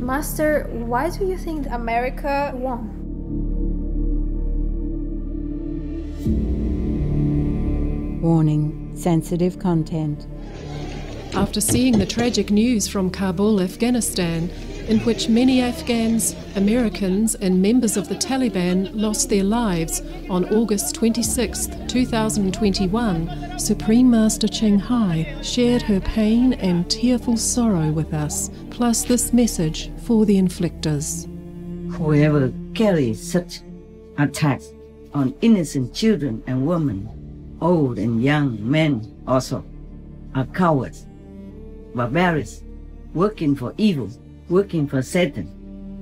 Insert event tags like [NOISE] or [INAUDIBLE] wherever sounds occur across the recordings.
Master, why do you think America won? Warning sensitive content. After seeing the tragic news from Kabul, Afghanistan, in which many Afghans, Americans, and members of the Taliban lost their lives on August 26, 2021, Supreme Master Ching Hai shared her pain and tearful sorrow with us, plus this message for the inflictors. Whoever carries such attacks on innocent children and women, old and young men also, are cowards, barbarians, working for evil working for Satan.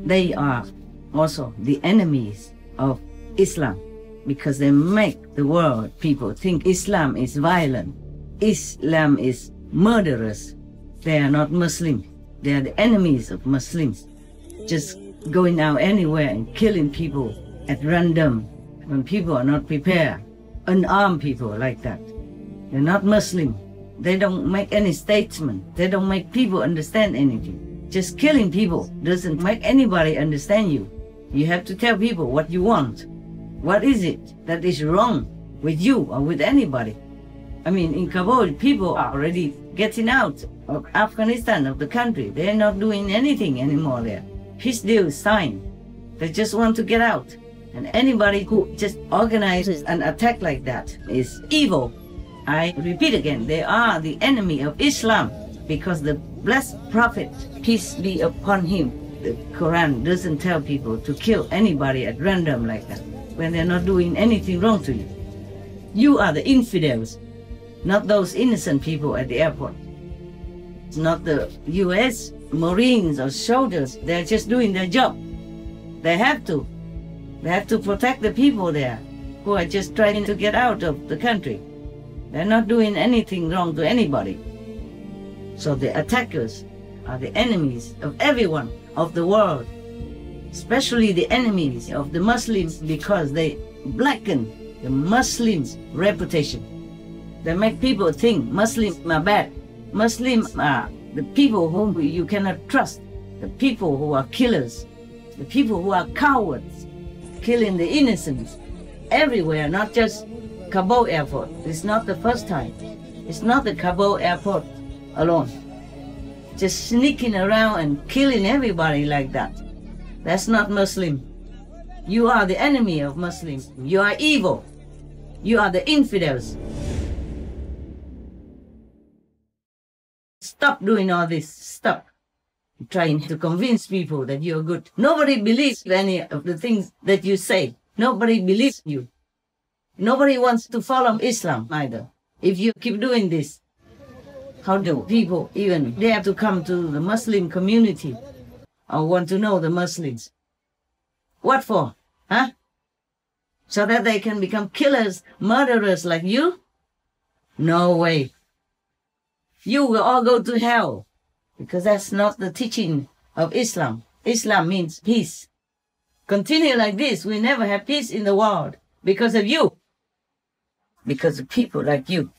They are also the enemies of Islam because they make the world people think Islam is violent. Islam is murderous. They are not Muslim. They are the enemies of Muslims. Just going out anywhere and killing people at random when people are not prepared. Unarmed people like that. They're not Muslim. They don't make any statement. They don't make people understand anything. Just killing people doesn't make anybody understand you. You have to tell people what you want. What is it that is wrong with you or with anybody? I mean, in Kabul, people are already getting out of Afghanistan, of the country. They're not doing anything anymore there. Peace deal is signed. They just want to get out. And anybody who just organizes an attack like that is evil. I repeat again, they are the enemy of Islam because the blessed prophet, peace be upon him, the Quran doesn't tell people to kill anybody at random like that when they're not doing anything wrong to you. You are the infidels, not those innocent people at the airport. It's not the US Marines or soldiers. They're just doing their job. They have to. They have to protect the people there who are just trying to get out of the country. They're not doing anything wrong to anybody. So the attackers are the enemies of everyone of the world, especially the enemies of the Muslims because they blacken the Muslims' reputation. They make people think Muslims are bad. Muslims are the people whom you cannot trust, the people who are killers, the people who are cowards, killing the innocents everywhere, not just Kabul airport. It's not the first time. It's not the Kabul airport alone. Just sneaking around and killing everybody like that. That's not Muslim. You are the enemy of Muslims. You are evil. You are the infidels. Stop doing all this. Stop trying to convince people that you're good. Nobody believes any of the things that you say. Nobody believes you. Nobody wants to follow Islam either. If you keep doing this, how do people even dare to come to the Muslim community or want to know the Muslims? What for? Huh? So that they can become killers, murderers like you? No way. You will all go to hell because that's not the teaching of Islam. Islam means peace. Continue like this, we never have peace in the world because of you. Because of people like you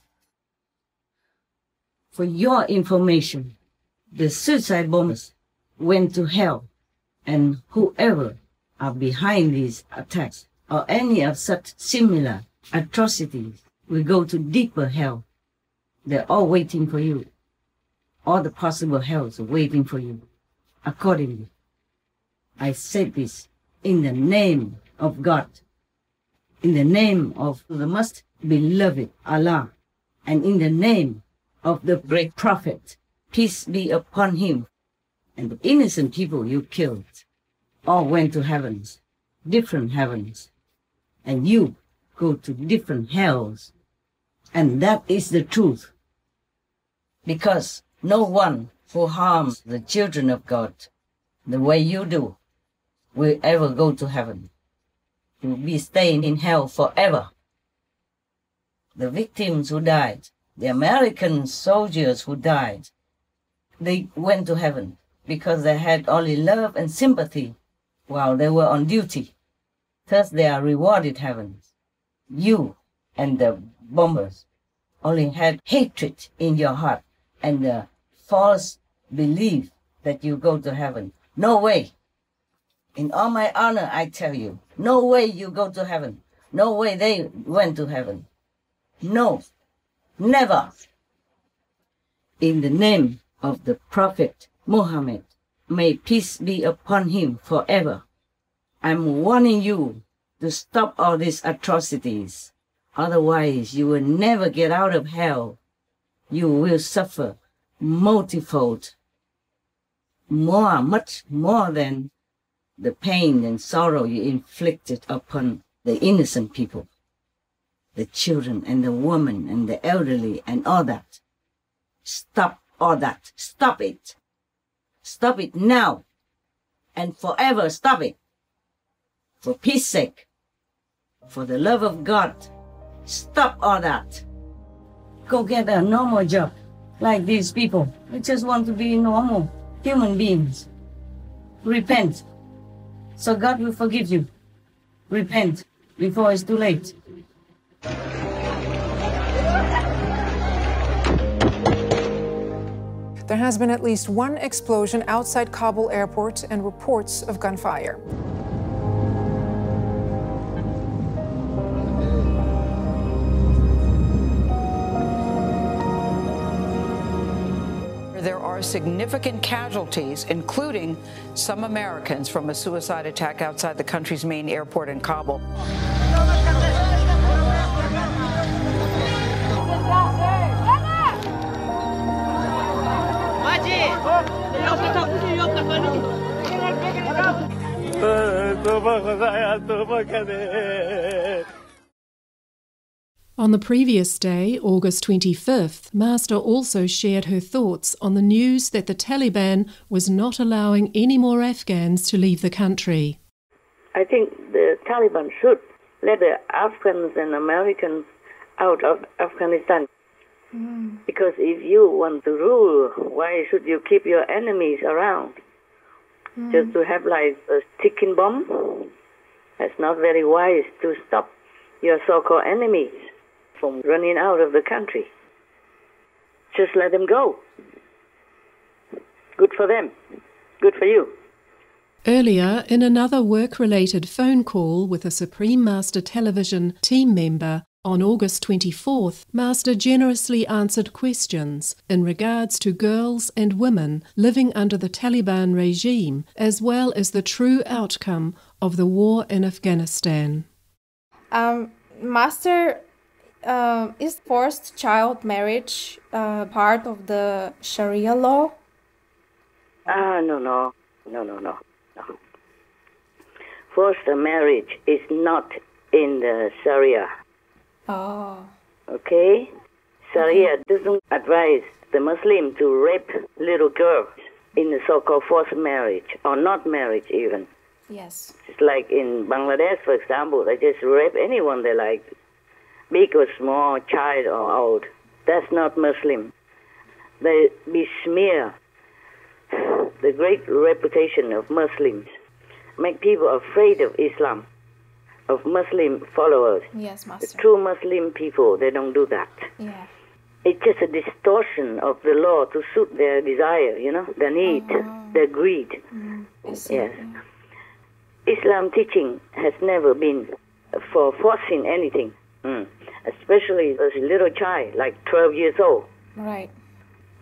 for your information, the suicide bombers went to hell, and whoever are behind these attacks or any of such similar atrocities will go to deeper hell. They're all waiting for you. All the possible hells are waiting for you. Accordingly, I say this in the name of God, in the name of the most beloved Allah, and in the name of the great prophet, peace be upon him, and the innocent people you killed all went to heavens, different heavens, and you go to different hells. And that is the truth. Because no one who harms the children of God the way you do will ever go to heaven. You will be staying in hell forever. The victims who died the American soldiers who died, they went to heaven because they had only love and sympathy while they were on duty. Thus they are rewarded heaven. You and the bombers only had hatred in your heart and the false belief that you go to heaven. No way. In all my honor, I tell you, no way you go to heaven. No way they went to heaven. No, never. In the name of the Prophet Muhammad, may peace be upon him forever. I'm warning you to stop all these atrocities. Otherwise, you will never get out of hell. You will suffer multifold, more, much more than the pain and sorrow you inflicted upon the innocent people, the children and the women and the elderly and all that. Stop all that. Stop it. Stop it now and forever stop it. For peace sake, for the love of God, stop all that. Go get a normal job like these people. We just want to be normal human beings. Repent. So God will forgive you. Repent before it's too late. There has been at least one explosion outside Kabul airport and reports of gunfire. There are significant casualties, including some Americans from a suicide attack outside the country's main airport in Kabul. On the previous day, August 25th, Master also shared her thoughts on the news that the Taliban was not allowing any more Afghans to leave the country. I think the Taliban should let the Afghans and Americans out of Afghanistan. Hmm. Because if you want to rule, why should you keep your enemies around? Hmm. Just to have like a ticking bomb? That's not very wise to stop your so called enemies from running out of the country. Just let them go. Good for them. Good for you. Earlier, in another work related phone call with a Supreme Master Television team member, on August 24th, Master generously answered questions in regards to girls and women living under the Taliban regime, as well as the true outcome of the war in Afghanistan. Um, Master, uh, is forced child marriage uh, part of the Sharia law? Ah, no, no, no, no, no, no. Forced marriage is not in the Sharia. Oh, Okay? Sharia doesn't advise the Muslim to rape little girls in the so-called forced marriage or not marriage even. yes. It's like in Bangladesh, for example, they just rape anyone they like, big or small, child or old. That's not Muslim. They besmear the great reputation of Muslims, make people afraid of Islam, of Muslim followers. Yes, The Master. true Muslim people, they don't do that. Yeah. It's just a distortion of the law to suit their desire, you know, their need, their greed. See. Yes. Islam teaching has never been for forcing anything, mm. especially as a little child, like 12 years old, Right.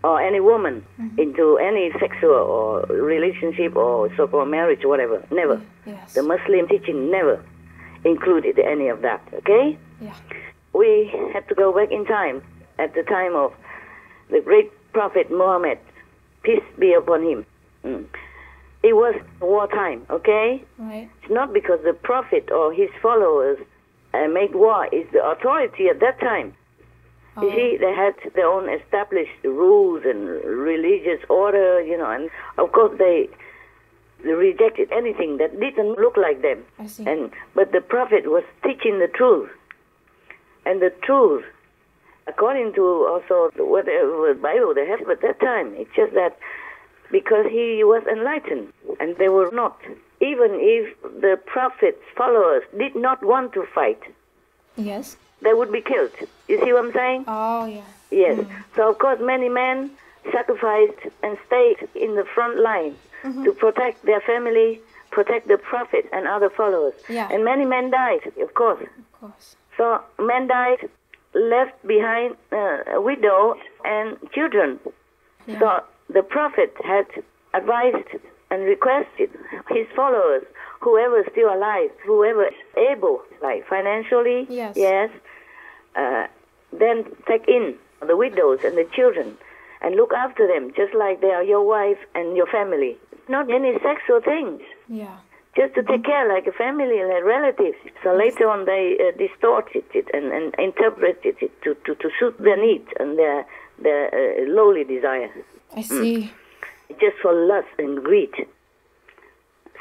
or any woman into any sexual or relationship or so-called marriage, whatever. Never. Yes. The Muslim teaching never included any of that, okay? Yeah. we have to go back in time at the time of the great prophet Muhammad, peace be upon him. Mm. It was wartime, okay? Right. It's not because the prophet or his followers uh, make war. It's the authority at that time. Oh. You see, they had their own established rules and religious order, you know, and of course they rejected anything that didn't look like them. I see. And but the prophet was teaching the truth, and the truth, according to also whatever Bible they have at that time, it's just that because he was enlightened and they were not. Even if the prophet's followers did not want to fight, Yes. they would be killed. You see what I'm saying? Oh, yeah. Yes. Mm. So of course many men sacrificed and stayed in the front line to protect their family, protect the prophet and other followers. Yeah. And many men died, of course. Of course. So men died, left behind uh, a widow and children. So the prophet had advised and requested his followers, whoever is still alive, whoever is able, like financially, Yes. yes, uh, then take in the widows and the children and look after them just like they are your wife and your family. Not any sexual things Yeah. just to take care like a family, like relatives. So later on, they uh, distorted it and, and interpreted it to, to, to suit their needs and their their uh, lowly desire. I see. just for lust and greed.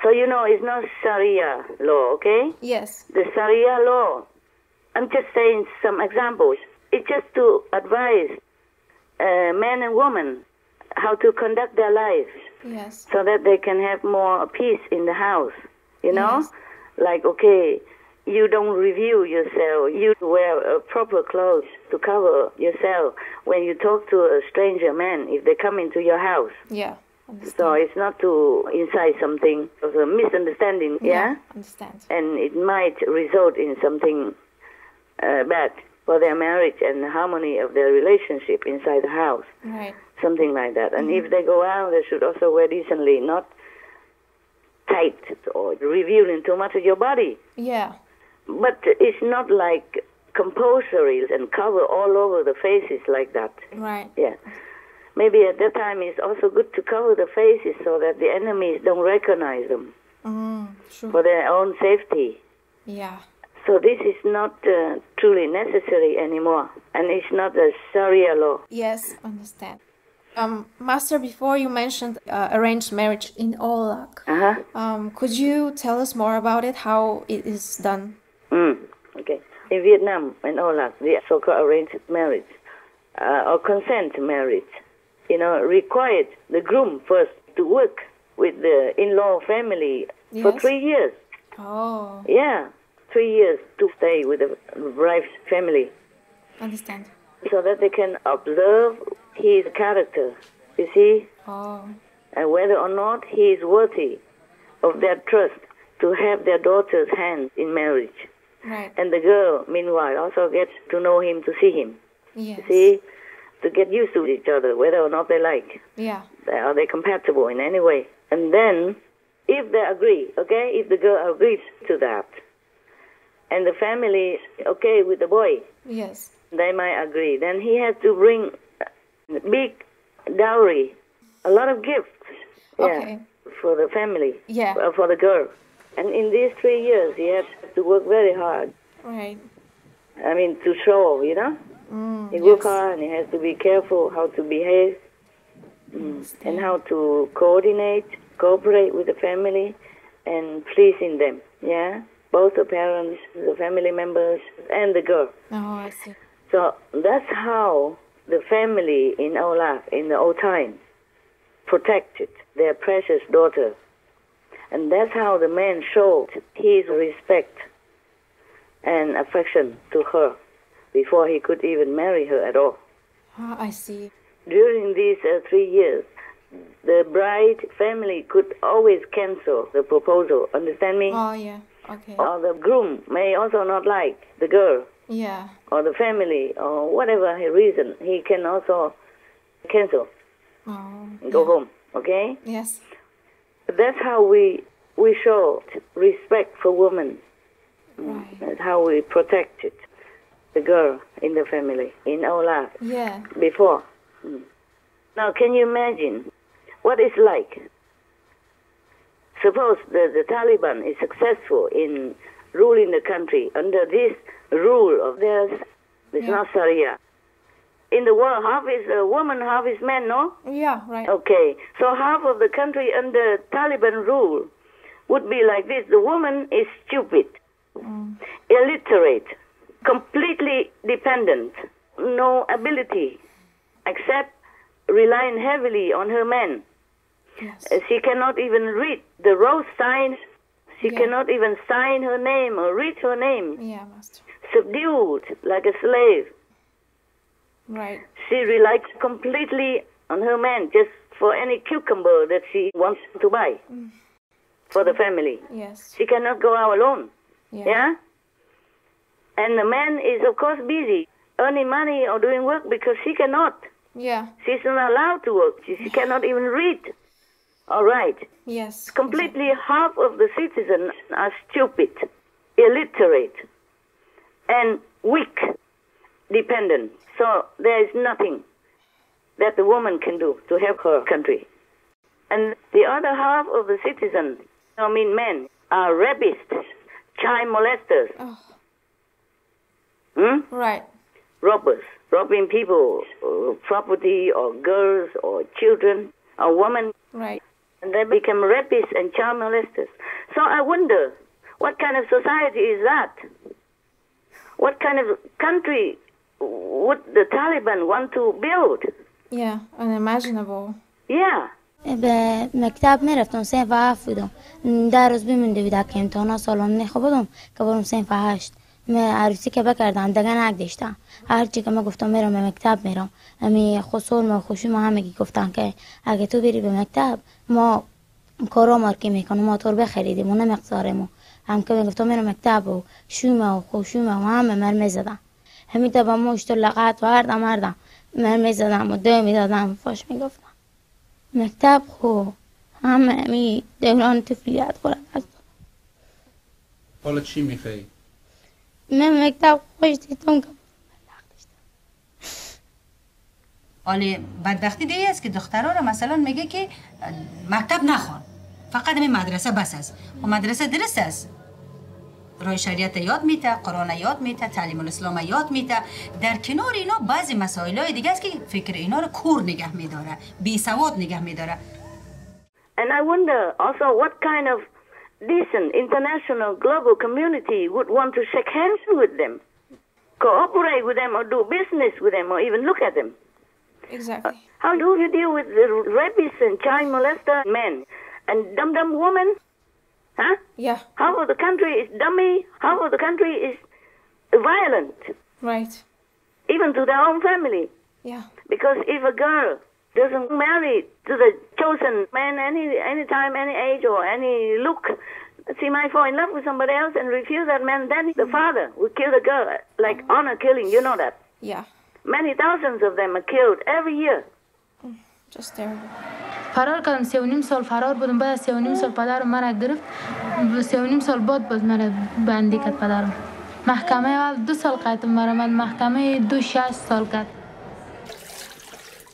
So you know, it's not Sharia law, okay? Yes. The Sharia law. I'm just saying some examples. It's just to advise uh, men and women how to conduct their lives Yes. so that they can have more peace in the house. You know, Yes. like okay, you don't reveal yourself. You wear proper clothes to cover yourself when you talk to a stranger man if they come into your house. Yeah. Understand. So it's not to incite something of a misunderstanding, yeah, Understand. and it might result in something uh, bad for their marriage and the harmony of their relationship inside the house Right. something like that. And if they go out, they should also wear decently, not tight or revealing too much of your body. Yeah. But it's not like compulsory and cover all over the faces like that. Right. Yeah. Maybe at that time it's also good to cover the faces so that the enemies don't recognize them Mm, true. for their own safety. Yeah. So this is not uh, truly necessary anymore, and it's not a Sharia law. Yes. Understand. Um, Master, before you mentioned uh, arranged marriage in Au Lac, Uh huh. um, could you tell us more about it? How it is done? Mm, okay. In Vietnam and all that, the so-called arranged marriage uh, or consent marriage, you know, required the groom first to work with the in-law family for three years. Oh, Yeah, three years to stay with the wife's family understand. so that they can observe his character. You see, Oh, and whether or not he is worthy of their trust to have their daughter's hand in marriage. right. And the girl, meanwhile, also gets to know him, to see him. Yes. See, to get used to each other, whether or not they like. Yeah. Are they compatible in any way? And then, if they agree, okay, if the girl agrees to that, and the family is okay with the boy, Yes. they might agree. Then he has to bring big dowry, a lot of gifts, yeah, Okay. for the family, Yeah. uh, for the girl. And in these three years, he has to work very hard. Right. I mean, to show, you know. Mm, He work yes. hard and he has to be careful how to behave mm, and how to coordinate, cooperate with the family and pleasing them. Yeah, both the parents, the family members, and the girl. Oh, I see. So that's how the family in Au Lac in the old time protected their precious daughter. And that's how the man showed his respect and affection to her before he could even marry her at all. Ah, I see. During these uh, three years, the bride family could always cancel the proposal. Understand me? Oh, yeah. Okay. Or the groom may also not like the girl Yeah. or the family or whatever reason. He can also cancel Oh. and go home. Okay? Yes. That's how we we show respect for women. Right. That's how we protected the girl in the family in our life. Yeah. before. Mm. Now, can you imagine what it's like? Suppose the, the Taliban is successful in ruling the country under this rule of theirs. It's Yeah. not Sharia. In the world, half is a woman, half is man, no? Yeah. Right. Okay, so half of the country under Taliban rule would be like this. The woman is stupid, mm. illiterate, completely dependent, no ability, except relying heavily on her man. Yes. Uh, She cannot even read the road signs. She Yeah. cannot even sign her name or read her name. Yeah, Master. Subdued like a slave. Right. She relies completely on her man just for any cucumber that she wants to buy for the family. Yes. She cannot go out alone. Yeah. Yeah? And the man is, of course, busy earning money or doing work because she cannot. Yeah. She's not allowed to work. She, she cannot even read. All right. Yes. Completely half of the citizens are stupid, illiterate, and weak, dependent. So there is nothing that the woman can do to help her country. And the other half of the citizens, I mean men, are rapists, child molesters, Oh, hmm? right. robbers, robbing people, uh, property, or girls, or children, or women, Right and they become rapists and child molesters. So I wonder, what kind of society is that? What kind of country would the Taliban want to build? Yeah. Unimaginable. Yeah. به مکتب میرفتم صنف هفت بودم در روز بمونده بود که امتحانا سالان نخو بودم که برم صنف هشت من عروسی که بکردم دگه نگدشتم هرچی که من گفتم میرم به مکتب میرم. امی خسول ما خوشی ما همگی گفتن که اگه تو بری به مکتب ما کارا مارکی می‌کنم موتور بخریدیم و نه مقدارمو هم که گفتم میرم مکتب و شومه و خوشومه و همه مرمه زدم همین دبا مشت و لغت و هردم هردم مرمه زدم و دو می‌دادم فاش می‌گفتم. مکتب خو همه می دوران طفولیت خورم حالا چی می‌خوای؟ من مکتب خوش دیدم که حالا بدبختی دیگه است که دخترها رو مثلا میگه که مکتب نخوان. فقط همین مدرسه بس است. و مدرسه درست است. رای شریعت یاد میته قرآن یاد میته تعلیم الاسلام یاد میته در کنار اینا بعضی مسائل های دیگه است که فکر اینا رو کور نگه میداره بی سواد نگه میداره. And I wonder also what kind of decent international global community would want to shake hands with them, cooperate with them, or do business with them, or even look at them. Exactly. Uh, how do you deal with the rapists and child molester men and dumb dumb women? Huh? Yeah. Half of the country is dummy, half of the country is violent, Right. even to their own family. Yeah. Because if a girl doesn't marry to the chosen man any any time, any age, or any look, she might fall in love with somebody else and refuse that man. Then the father will kill the girl, like honor killing. You know that. Yeah. Many thousands of them are killed every year. Just terrible. فرار کردم سه و نیم سال فرار بودم بعد از سه و نیم سال پدرم مرا گرفت سه و نیم سال بعد باز مرا بندی کرد پدرم محکمه اول دو سال قیدم مرا من محکمه دو شش سال کرد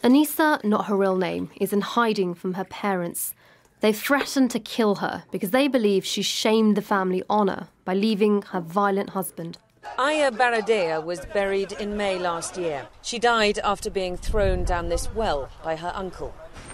Anissa, not her real name, is in hiding from her parents. They threatened to kill her because they believe she shamed the family honour by leaving her violent husband. Aya Baradiya was buried in May last year. She died after being thrown down this well by her uncle.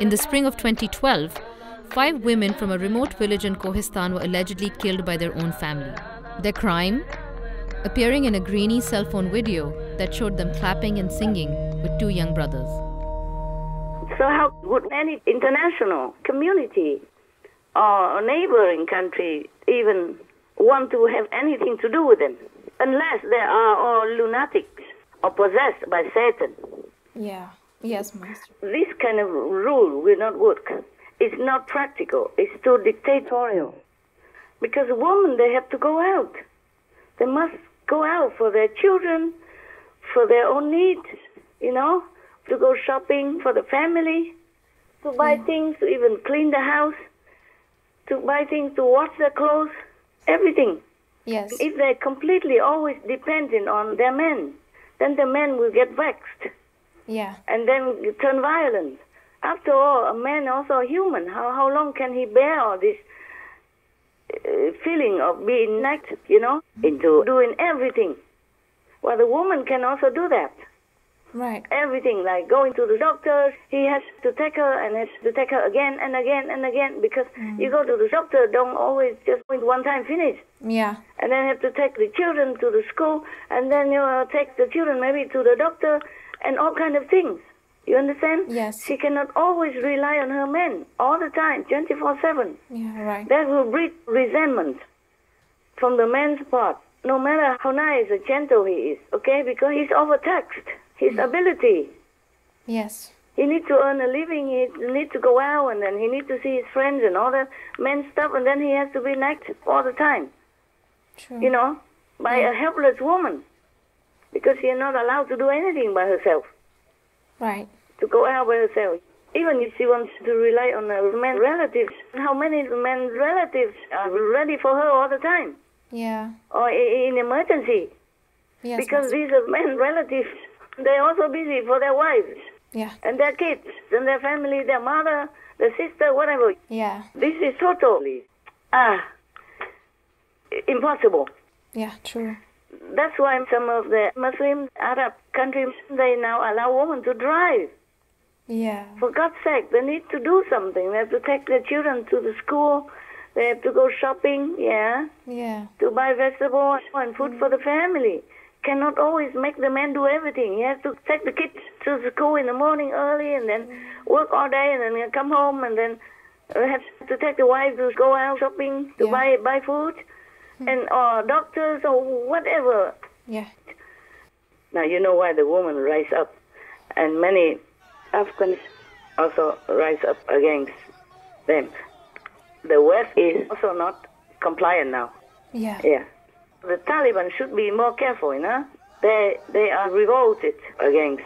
In the spring of 2012, five women from a remote village in Kohistan were allegedly killed by their own family. Their crime? Appearing in a grainy cell phone video that showed them clapping and singing with two young brothers. So how would any international community or neighboring country even want to have anything to do with them unless they are all lunatics or possessed by Satan? Yeah. Yes, Master. This kind of rule will not work. It's not practical. It's too dictatorial. Because women, they have to go out. They must go out for their children, for their own needs, you know, to go shopping for the family, to buy things, to even clean the house, to buy things, to wash their clothes, everything. Yes. If they're completely always dependent on their men, then the men will get vexed Yeah. and then turn violent. After all, a man also a human. How how long can he bear all this uh, feeling of being naked, you know, into doing everything? Well, the woman can also do that. Right. Everything like going to the doctor, he has to take her and has to take her again and again and again because Mm. you go to the doctor, don't always just one time finish. Yeah. And then have to take the children to the school, and then you uh, take the children maybe to the doctor, and all kind of things. You understand? Yes. She cannot always rely on her men all the time, 24/7. Yeah. Right. That will breed resentment from the man's part, no matter how nice or gentle he is. Okay, because he's overtaxed. His mm. ability. Yes. He needs to earn a living. He needs to go out, and then he needs to see his friends and all that men stuff, and then he has to be next all the time True. you know, by a helpless woman because she's not allowed to do anything by herself, Right. to go out by herself. Even if she wants to rely on her men relatives, how many men relatives are ready for her all the time Yeah. or in emergency? Yes. because these are men relatives, they're also busy for their wives Yeah. and their kids and their family, their mother, their sister, whatever. Yeah. This is totally ah impossible. Yeah. True. That's why some of the Muslim Arab countries they now allow women to drive. Yeah. For God's sake, they need to do something. They have to take their children to the school. They have to go shopping, yeah, Yeah. to buy vegetables and food for the family. Cannot always make the man do everything. He has to take the kids to the school in the morning early and then work all day and then come home and then have to take the wife to go out shopping to buy buy food Hmm. and or doctors or whatever. Yeah. Now you know why the woman rise up, and many Afghans also rise up against them. The West is also not compliant now. Yeah. Yeah, the Taliban should be more careful. You know, they they are revolted against.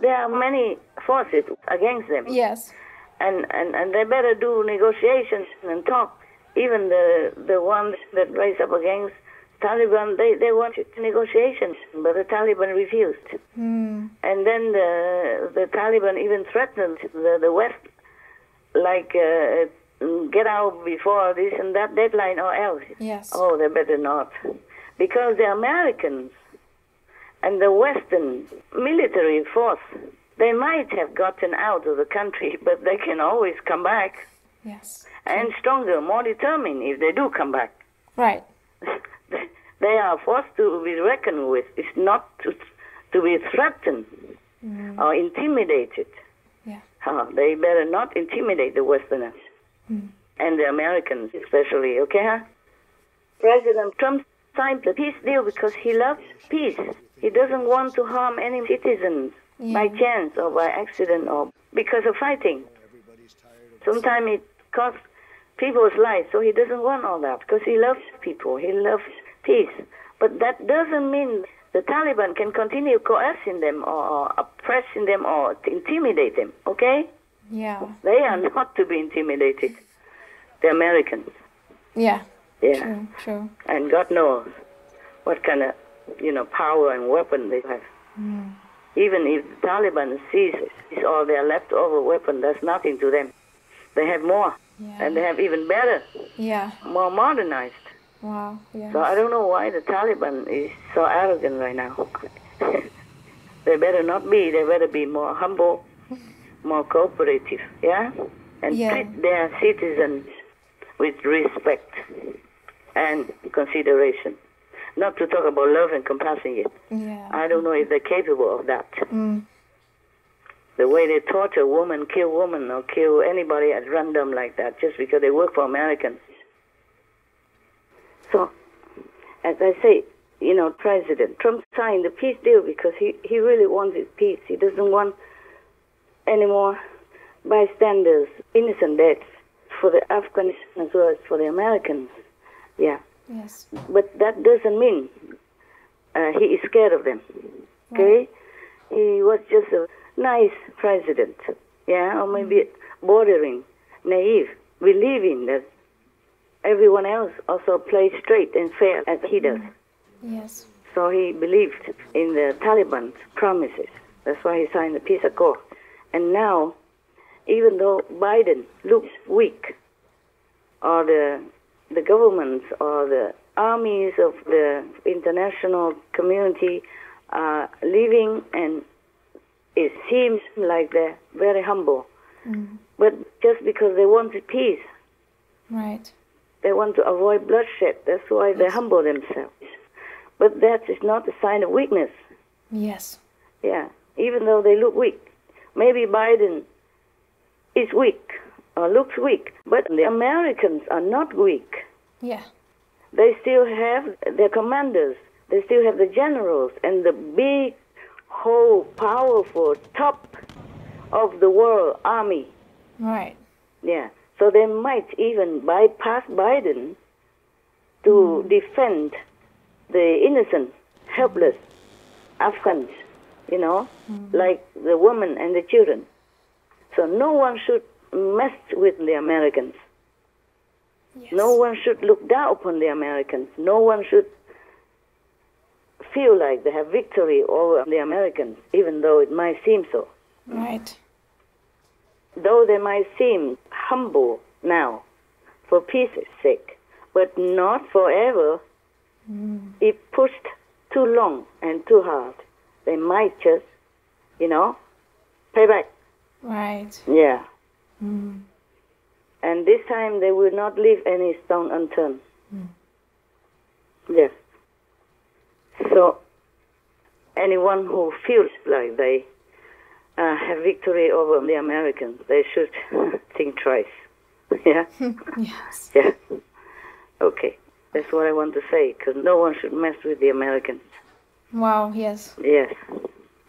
There are many forces against them. Yes. And, and and they better do negotiations and talk. Even the the ones that rise up against Taliban, they they wanted negotiations, but the Taliban refused. Hmm. And then the the Taliban even threatened the the West, like uh, get out before this and that deadline or else. Yes. Oh, they better not, because the Americans and the Western military force, they might have gotten out of the country, [LAUGHS] but they can always come back Yes. and stronger, more determined if they do come back. Right. [LAUGHS] They are forced to be reckoned with. It's not to, to be threatened Mm. or intimidated. Yeah. Uh, they better not intimidate the Westerners Mm. and the Americans, especially. Okay? Huh? President Trump signed the peace deal because he loves peace. He doesn't want to harm any citizens by chance or by accident or because of fighting. Sometimes it costs people's lives, so he doesn't want all that because he loves people. He loves peace. But that doesn't mean the Taliban can continue coercing them or, oppressing them or intimidate them. Okay? Yeah. They are not to be intimidated. The Americans. Yeah. Yeah. True. True. And God knows what kind of, you know, power and weapon they have. Mm. Even if the Taliban sees all their leftover weapon, that's nothing to them. They have more. And they have even better, Yeah. more modernized. Wow. Yeah. So I don't know why the Taliban is so arrogant right now. [LAUGHS] they better not be. They better be more humble, more cooperative, yeah? And Yeah. treat their citizens with respect and consideration. Not to talk about love and compassion yet. Yeah. I don't know if they're capable of that. Mm. The way they torture women, kill women, or kill anybody at random like that just because they work for Americans. So, as I say, you know, President Trump signed the peace deal because he, he really wanted peace. He doesn't want any more bystanders, innocent deaths for the Afghans as well as for the Americans. Yeah. Yes. But that doesn't mean uh, he is scared of them. Okay? He was just a nice president. Yeah, or maybe bordering naive, believing that everyone else also plays straight and fair as he does. Yes. So he believed in the Taliban's promises. That's why he signed the peace accord. And now, even though Biden looks weak, or the the governments or the armies of the international community are leaving and it seems like they're very humble. Mm. But just because they wanted peace, Right. they want to avoid bloodshed. That's why they humble themselves. But that is not a sign of weakness. Yes. Yeah, even though they look weak. Maybe Biden is weak or looks weak, but the Americans are not weak. Yeah. They still have their commanders, they still have the generals and the big, whole, powerful top of the world army. Right. Yeah, so they might even bypass Biden to hmm. defend the innocent, helpless Afghans, you know, hmm. like the women and the children. So no one should mess with the Americans. No one should look down upon the Americans. No one should feel like they have victory over the Americans, even though it might seem so. Right. Though they might seem humble now, for peace's sake, but not forever. If pushed too long and too hard, they might just, you know, pay back. Right. Yeah. Mm. And this time they will not leave any stone unturned. Yes. So, anyone who feels like they uh, have victory over the Americans, they should [LAUGHS] think twice. [LAUGHS] yeah? [LAUGHS] yes. Yeah. Okay. That's what I want to say, because no one should mess with the Americans. Wow. Yes. Yes.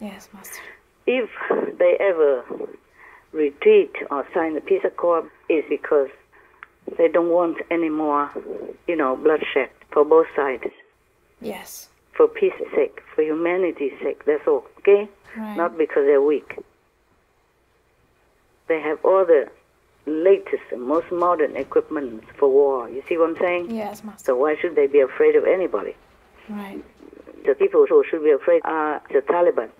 Yes, Master. If they ever retreat or sign a peace accord, it's because they don't want any more, you know, bloodshed for both sides. Yes. For peace's sake, for humanity's sake, that's all, okay? Right. Not because they're weak. They have all the latest and most modern equipment for war. You see what I'm saying? Yes, Master. So why should they be afraid of anybody? Right. The people who should be afraid are the Taliban.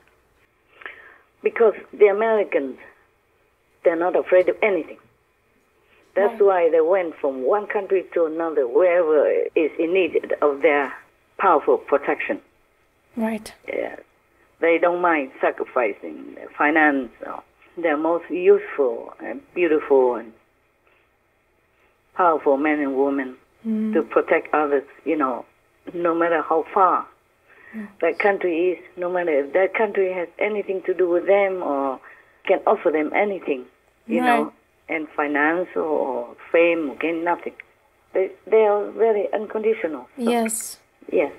Because the Americans, they're not afraid of anything. That's why they went from one country to another, wherever is in need of their powerful protection. Right. Yeah. They don't mind sacrificing their finance, or their most useful and beautiful and powerful men and women Mm. to protect others, you know, no matter how far that country is, no matter if that country has anything to do with them or can offer them anything, you know, and finance or, or fame, okay, nothing. They, they are very unconditional. Yes. Yes.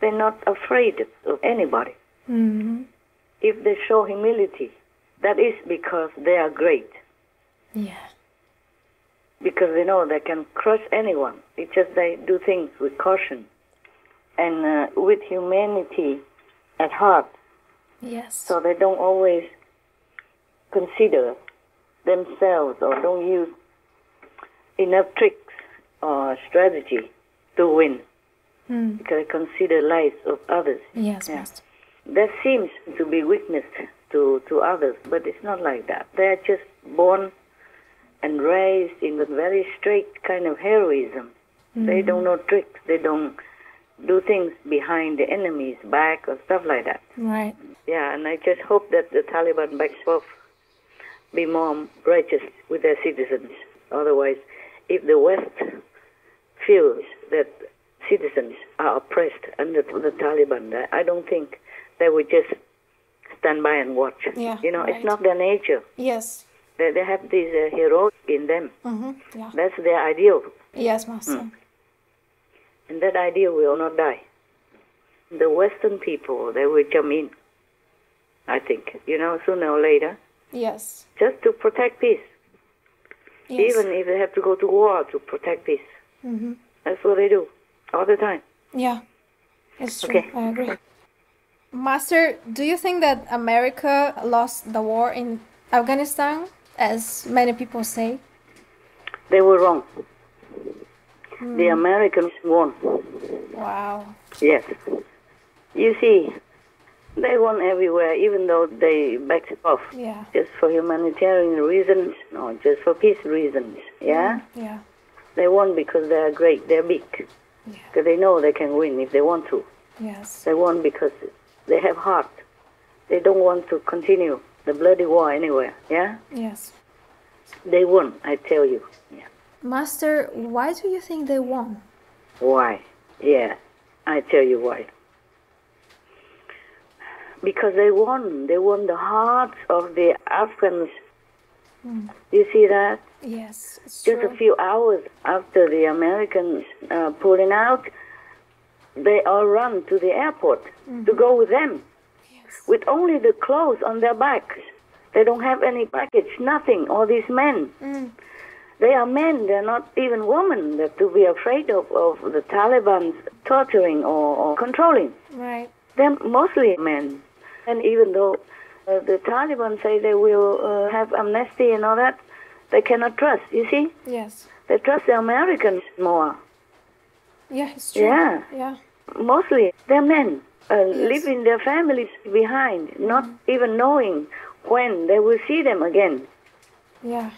They're not afraid of anybody. hmm If they show humility, that is because they are great. Yeah. Because they know they can crush anyone. It's just they do things with caution and uh, with humanity at heart. Yes. So they don't always consider themselves or don't use enough tricks or strategy to win. Mm. Because they consider lives of others. Yes, Yeah. That seems to be weakness to, to others, but it's not like that. They're just born and raised in a very strict kind of heroism. They Mhm. don't know tricks. They don't do things behind the enemy's back or stuff like that. Right. Yeah, and I just hope that the Taliban backs off, be more righteous with their citizens. Otherwise, if the West feels that citizens are oppressed under the Taliban, I- don't think they would just stand by and watch. Yeah, you know, right. it's not their nature. Yes. They, they have this uh, heroic in them. hmm Yeah. That's their ideal. Yes, Master. Mm. And that idea will not die. The Western people, they will jump in, I think, you know, sooner or later, Yes. just to protect peace. Yes. Even if they have to go to war to protect peace. hmm That's what they do, all the time. Yeah. It's true. Okay. I agree. Master, do you think that America lost the war in Afghanistan, as many people say? They were wrong. Hmm. The Americans won. Wow. Yes. You see, they won everywhere, even though they backed off. Yeah. Just for humanitarian reasons, or just for peace reasons. Yeah? Yeah. They won because they are great, they're big. Because they know they can win if they want to. Yes. They won because they have heart. They don't want to continue the bloody war anywhere. Yeah, Yes. they won. I tell you. Master, why do you think they won? Why? Yeah, I tell you why. Because they won. They won the hearts of the Afghans. Mm. You see that? Yes, Just true. a few hours after the Americans uh, pulling out, they all run to the airport to go with them, yes. with only the clothes on their backs. They don't have any baggage, nothing. All these men, Mm. they are men. They're not even women. They're to be afraid of, of the Taliban torturing or, or controlling. Right. They're mostly men. And even though the Taliban say they will uh, have amnesty and all that, they cannot trust. You see, Yes. they trust the Americans more. Yeah, it's true. Yeah. Yeah. Mostly they're men, uh, Yes. leaving their families behind, not even knowing when they will see them again. Yeah.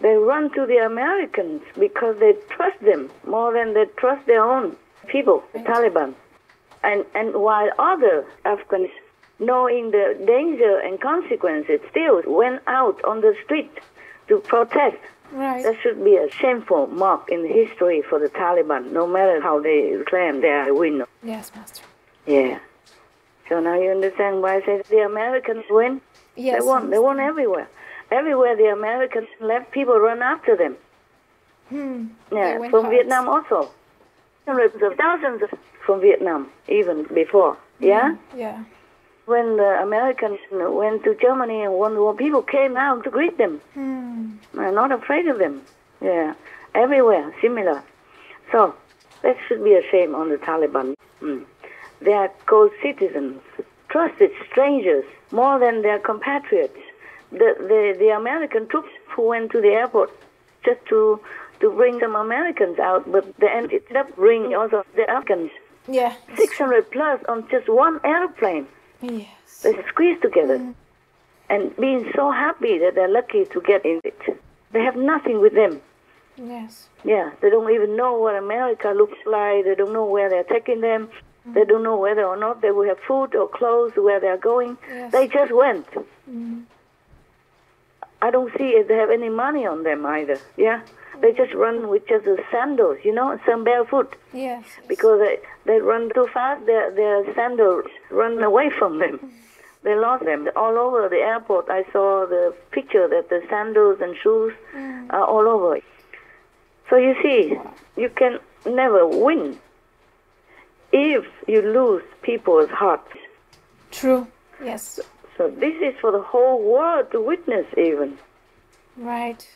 They run to the Americans because they trust them more than they trust their own people, the Taliban. And and while other Afghans, knowing the danger and consequences, still went out on the street to protest. Right. That should be a shameful mark in history for the Taliban, no matter how they claim they are a winner. Yes, Master. Yeah. So now you understand why I say the Americans win? Yes, They won. They won everywhere. Everywhere the Americans left, people run after them. Hmm. Yeah, from. Vietnam also. Hundreds of thousands from Vietnam, even before. Yeah? Yeah. When the Americans went to Germany and won the war, people came out to greet them. I'm not afraid of them. Yeah, everywhere, similar. So, that should be a shame on the Taliban. Mm. They are called citizens, trusted strangers, more than their compatriots. The, the, the American troops who went to the airport just to, to bring some Americans out, but they ended up bringing also the Afghans. Yeah. 600 plus on just one airplane. Yes. They squeezed together and being so happy that they're lucky to get in it. They have nothing with them. Yes. Yeah, they don't even know what America looks like. They don't know where they're taking them. They don't know whether or not they will have food or clothes where they're going. Yes. They just went. Mm. I don't see if they have any money on them either. Yeah, they just run with just the sandals, you know, some barefoot Yes. because they, they run too fast. Their their sandals run away from them. They lost them all over the airport. I saw the picture that the sandals and shoes mm. are all over. So you see, you can never win if you lose people's hearts. True. Yes. So this is for the whole world to witness even. Right.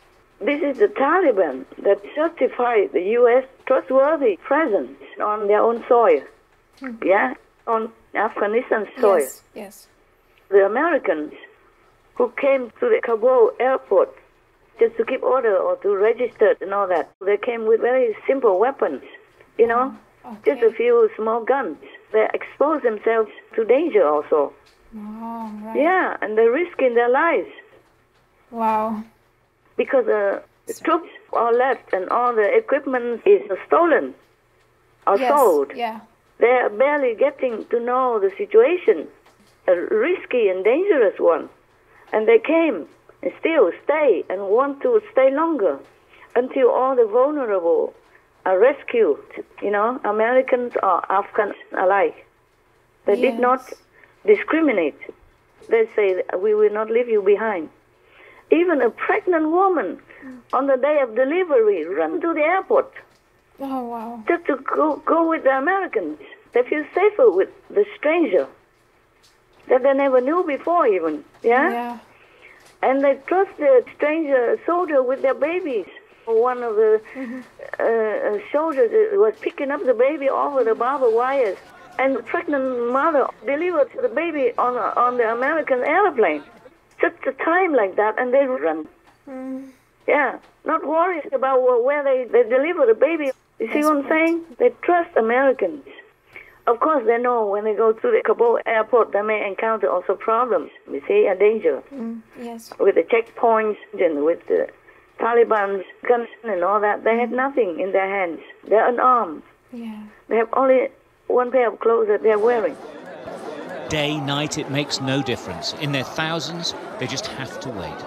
This is the Taliban that certified the U.S. trustworthy presence on their own soil. Hmm. Yeah, on Afghanistan soil. Yes. Yes. The Americans who came to the Kabul airport just to keep order or to register and all that, they came with very simple weapons, you know, mm, just a few small guns. They expose themselves to danger also. Oh, right. Yeah, and they're risking their lives Wow. Because uh, the troops are left and all the equipment is stolen or yes. sold. Yeah. They're barely getting to know the situation, a risky and dangerous one. And they came and still stay and want to stay longer until all the vulnerable are rescued, you know, Americans or Afghans alike. They did not discriminate. They say, we will not leave you behind. Even a pregnant woman on the day of delivery ran to the airport Oh, wow. just to go, go with the Americans. They feel safer with the stranger that they never knew before, even. Yeah? Yeah. And they trust the stranger soldier with their babies. One of the uh, uh, soldiers was picking up the baby over the barbed wires, and the pregnant mother delivered the baby on on the American airplane. Just a time like that, and they run. Yeah, not worried about where they, they deliver the baby. You see what I'm saying? They trust Americans. Of course, they know when they go to the Kabul airport, they may encounter also problems, you see, a danger Mm. Yes. with the checkpoints and with the Taliban's guns and all that. They have nothing in their hands. They're unarmed. Yeah. They have only one pair of clothes that they're wearing. Day, night, it makes no difference. In their thousands, they just have to wait.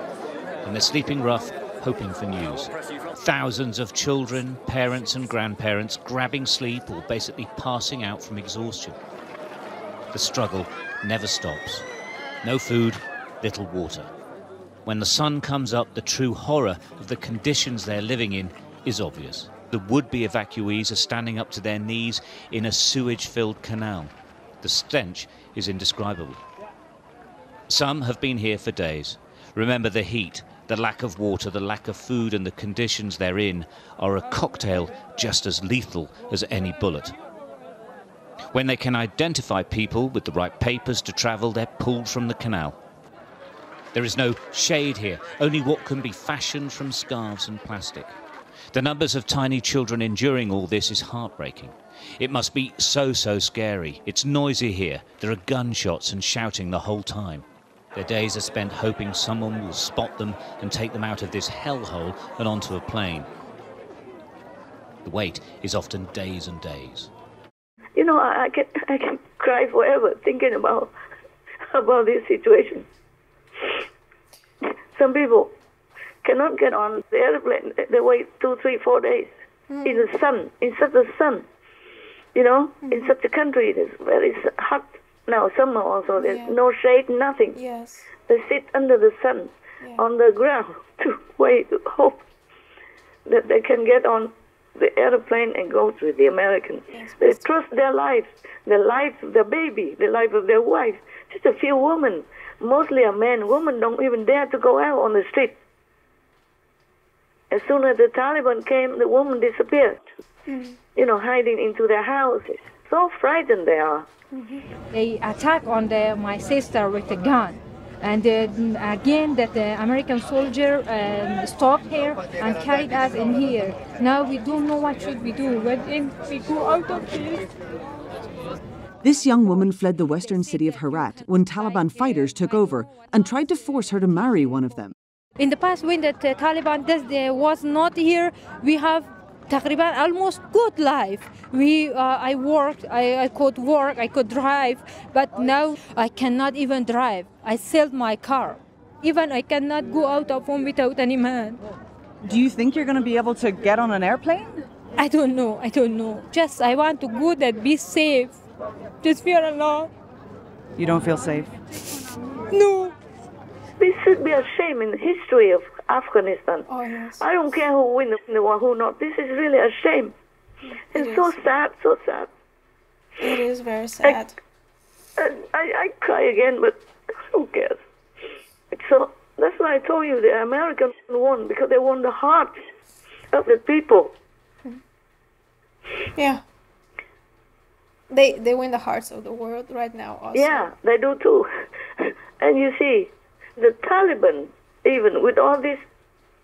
And they're sleeping rough, hoping for news. Thousands of children, parents, and grandparents grabbing sleep or basically passing out from exhaustion. The struggle never stops. No food, little water. When the sun comes up, the true horror of the conditions they're living in is obvious. The would be evacuees are standing up to their knees in a sewage filled canal. The stench is indescribable. Some have been here for days. Remember the heat, the lack of water, the lack of food, and the conditions they're in are a cocktail just as lethal as any bullet. When they can identify people with the right papers to travel, they're pulled from the canal. There is no shade here, only what can be fashioned from scarves and plastic. The numbers of tiny children enduring all this is heartbreaking. It must be so, so scary. It's noisy here. There are gunshots and shouting the whole time. Their days are spent hoping someone will spot them and take them out of this hellhole and onto a plane. The wait is often days and days. You know, I, can I can cry forever thinking about about this situation. Some people cannot get on the airplane. They wait two, three, four days Hmm. in the sun, in such a sun. You know, Hmm. in such a country, it is very hot now. Summer also, there's Yeah. no shade, nothing. Yes. They sit under the sun on the ground [LAUGHS] to wait, to hope that they can get on the airplane and go to the Americans. They trust their lives, the life of their baby, the life of their wife. Just a few women, mostly are men. Women don't even dare to go out on the street. As soon as the Taliban came, the woman disappeared. You know, hiding into their houses. So frightened they are. They attack on the, my sister with a gun. And uh, again, that the American soldier um, stopped here and carried us in here. Now we don't know what should we do. When we go out of here. This young woman fled the western city of Herat when Taliban fighters took over and tried to force her to marry one of them. In the past, when the Taliban uh, was not here, we have Taliban almost good life. We, uh, I worked, I, I could work, I could drive, but now I cannot even drive. I sold my car. Even I cannot go out of home without any man. Do you think you're going to be able to get on an airplane? I don't know. I don't know. Just I want to go that be safe. Just fear alone. You don't feel safe? No. This should be a shame in the history of Afghanistan. Oh, yes. I don't care who wins the war, who not. This is really a shame. It's so sad, so sad. It is very sad. And I, I cry again, but who cares? So that's why I told you the Americans won because they won the hearts of the people. Hmm. Yeah. They they win the hearts of the world right now. Also. Yeah, they do too. [LAUGHS] and you see, the Taliban, even with all these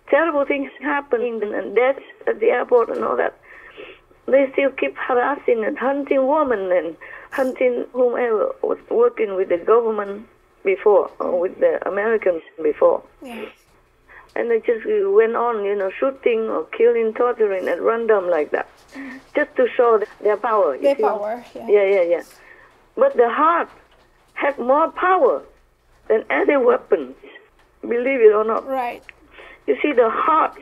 terrible things happening mm. and deaths at the airport and all that, they still keep harassing and hunting women and hunting whomever was working with the government before or mm. with the Americans before. Yeah. And they just went on, you know, shooting or killing, torturing at random like that, mm. just to show their power. Their power, yeah. Yeah, yeah, yeah. But the heart had more power than any weapons, believe it or not. Right. You see, the hearts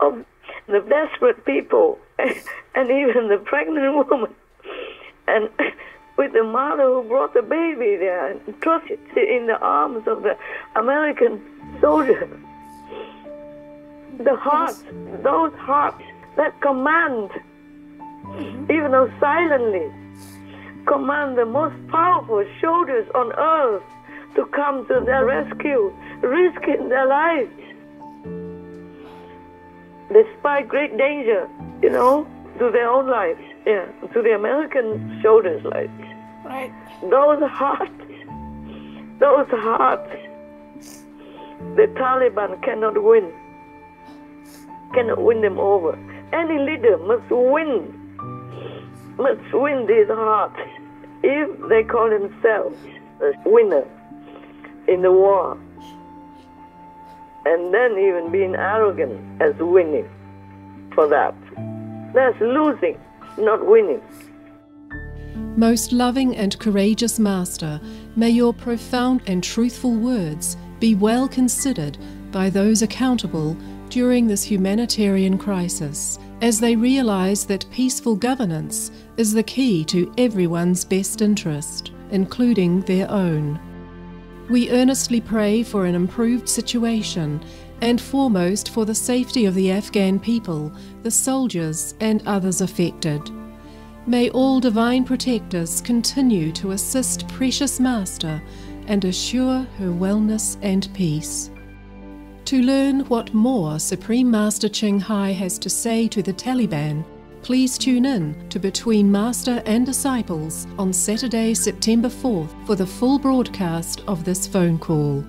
of the desperate people [LAUGHS] and even the pregnant woman and [LAUGHS] with the mother who brought the baby there and trust it in the arms of the American soldier. The heart, those hearts that command, even though silently, command the most powerful soldiers on earth to come to their rescue, risking their lives despite great danger, you know, to their own lives, yeah, to the American soldiers' lives. Right. Those hearts, those hearts, the Taliban cannot win, cannot win them over. Any leader must win, must win these hearts if they call themselves a winner in the war. And then even being arrogant as winning for that. That's losing, not winning. Most loving and courageous Master, may your profound and truthful words be well considered by those accountable during this humanitarian crisis as they realise that peaceful governance is the key to everyone's best interest, including their own. We earnestly pray for an improved situation and foremost for the safety of the Afghan people, the soldiers, and others affected. May all divine protectors continue to assist Precious Master and assure her wellness and peace. To learn what more Supreme Master Ching Hai has to say to the Taliban, please tune in to Between Master and Disciples on Saturday, September 4th for the full broadcast of this phone call.